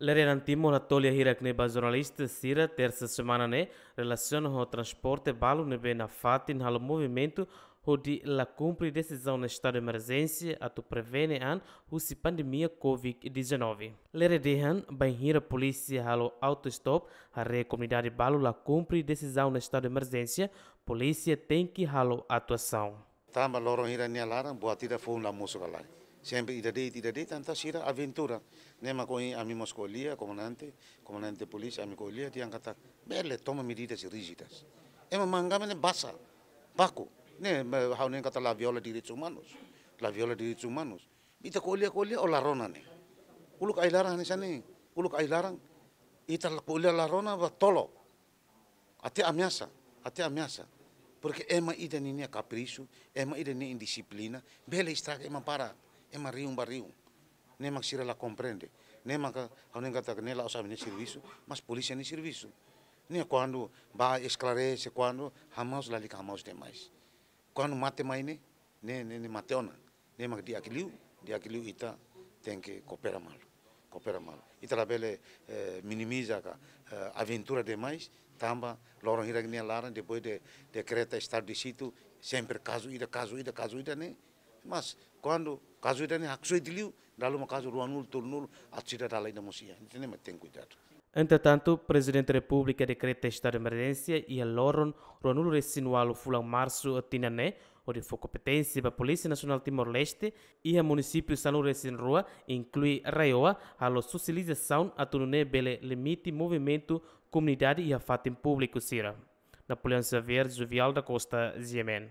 Lereranti moratoria hirak neba jornalista Sira terça semana ne relaciona com o transporte balo nebe na fatin halo movimento onde la cumpre decisão no estado de emergência a tu prevene an husi pandemia COVID-19. Lere dehan banhira polícia halo autostop a re comunidade balo la cumpre decisão no estado de emergência, polícia tem que halo atuação. Tamba lorong hira ni alarang buat tidak phone la musuh sempre idadeti, idadeti, tanta sira avventura. Nema koi amimo scolia, comandante, comandante polizia, amico lia, ti angata, belle, toma medidas rigidas. E ma mangamene basa, baku, ne, hau ne la viola di diritti humanos, la viola di diritti humanos. Ita colia colia o la rona ne. Uluk ailaran ne sane, uluk ailaran, ita colia la rona va tolo. Ate amiasa, ate amiasa. Porque Emma ida ninia capricho, Emma ida ninia indisciplina, bela estraga Emma para. É marium barium nem mais se ela compreende? Nem mais a kata nela sabe nem serviço mas polícia nem serviço. Nem quando vai esclarece quando hamamos lá liga hamamos demais quando mate mais né? Nem nem mate ona nem mais dia aquilo dia aquilo ita tem que cooperar mal coopera mal. Lá bele eh, minimiza a eh, aventura demais tamba lorong hirag ni laran depois de decreta estado de sítio sempre caso ida caso ida caso ida né? Mas quando caso ne haksoi diliu dalu ma caso ruanul turnul atsira dala ina mosia entende mas tem cuidado Entretanto, o Presidente da República decreta estado de emergência e a Loron Ronul Resinual Fulan Março Tinané, onde foi competência para a Polícia Nacional Timor-Leste e a município São Lourenço Rua, inclui Raioa, a socialização a tunune bele limite movimento comunidade e a fato público Sira. Napoleão Xavier, Jovial da Costa, Ziemen.